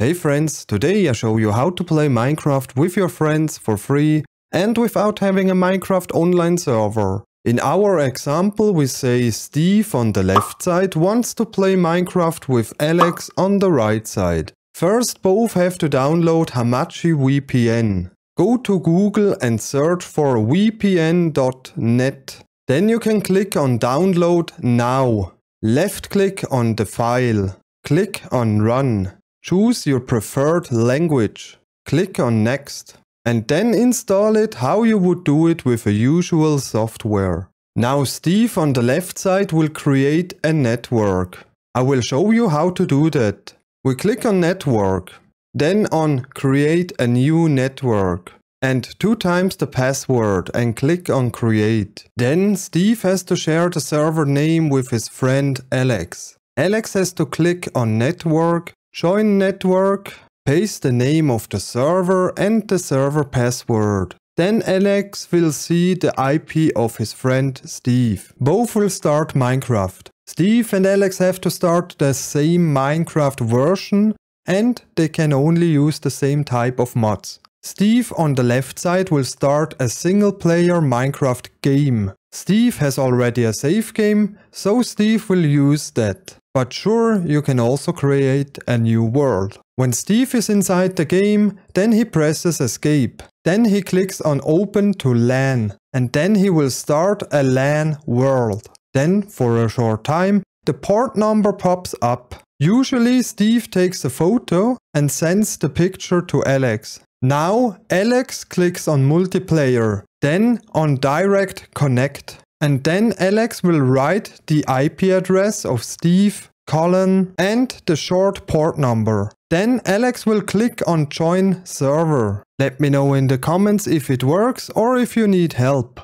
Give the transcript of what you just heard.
Hey friends, today I show you how to play Minecraft with your friends for free and without having a Minecraft online server. In our example we say Steve on the left side wants to play Minecraft with Alex on the right side. First both have to download Hamachi VPN. Go to Google and search for vpn.net. Then you can click on download now. Left click on the file. Click on run. Choose your preferred language. Click on next and then install it how you would do it with a usual software. Now Steve on the left side will create a network. I will show you how to do that. We click on network, then on create a new network and two times the password and click on create. Then Steve has to share the server name with his friend Alex. Alex has to click on network, join network Paste the name of the server and the server password. Then Alex will see the IP of his friend Steve. Both will start Minecraft. Steve and Alex have to start the same Minecraft version and they can only use the same type of mods. Steve on the left side will start a single player Minecraft game. Steve has already a save game, so Steve will use that. But sure, you can also create a new world. When Steve is inside the game, then he presses escape. Then he clicks on open to LAN. And then he will start a LAN world. Then, for a short time, the port number pops up. Usually Steve takes a photo and sends the picture to Alex. Now Alex clicks on multiplayer, then on direct connect. And then Alex will write the IP address of Steve, colon and the short port number. Then Alex will click on join server. Let me know in the comments if it works or if you need help.